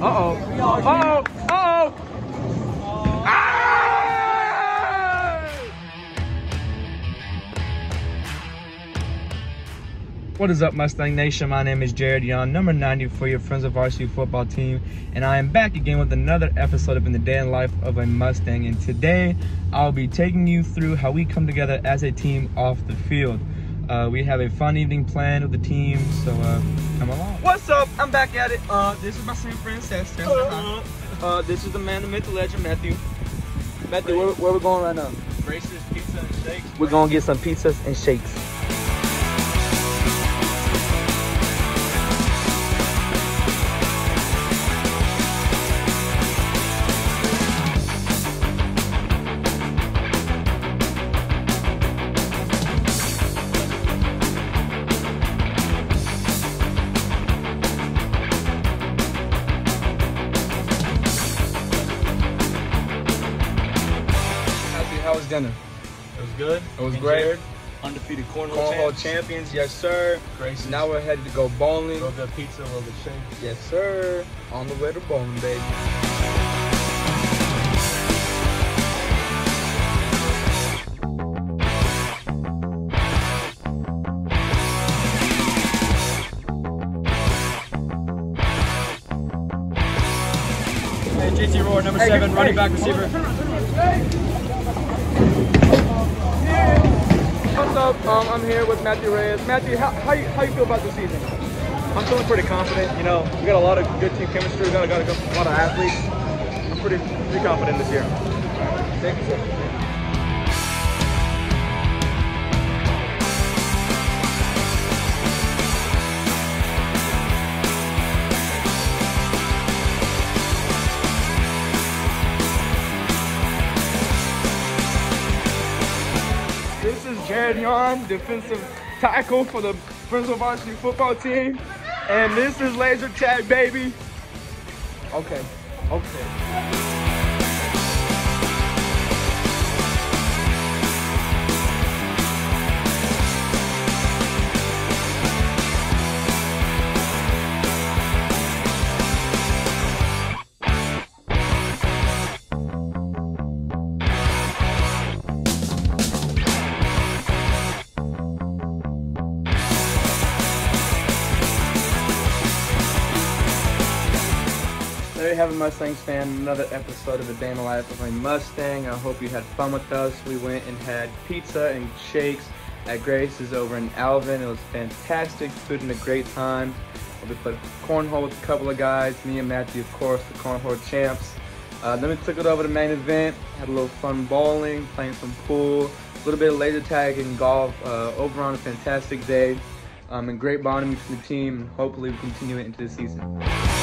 Uh-oh. Uh-oh. Uh-oh. Ah! What is up, Mustang Nation? My name is Jared Young, number 90 for your Friendswood Varsity football team, and I am back again with another episode of In the Day and Life of a Mustang. And today, I'll be taking you through how we come together as a team off the field. Uh, we have a fun evening planned with the team, so uh, come along. What's up? I'm back at it. Uh, this is my same friend, Seth. Uh, uh, this is the man, the myth, the legend, Matthew. Matthew, where, where we going right now? Grace's Pizza and Steaks. We're gonna get some pizzas and shakes. Dinner? It was good. It was And great. Undefeated cornhole, Cornhole champs. champions, yes sir. Grace's. Now we're headed to go bowling. a little bit of pizza, a little bit shake. Yes sir. On the way to bowling, baby. Hey, JT Roar, number Hey, seven, hey, running back receiver. What's up? Um, I'm here with Matthew Reyes. Matthew, how, how, you, how you feel about the season? I'm feeling pretty confident. You know, we got a lot of good team chemistry. We got, got a, lot of athletes. I'm pretty, pretty confident this year. Thank you, sir. Jared Young, defensive tackle for the of Varsity football team. And this is Laser Tag, baby. Okay, okay. There you have it, Mustangs fan. Another episode of A Day in the Life of a Mustang. I hope you had fun with us. We went and had pizza and shakes at Grace's over in Alvin. It was fantastic food and a great time. We played cornhole with a couple of guys. Me and Matthew, of course, the cornhole champs. Uh, then we took it over to main event. Had a little fun bowling, playing some pool, a little bit of laser tag and golf. Uh, overall, a fantastic day. Um, and great bonding between the team. Hopefully, we continue it into the season.